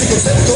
Mexican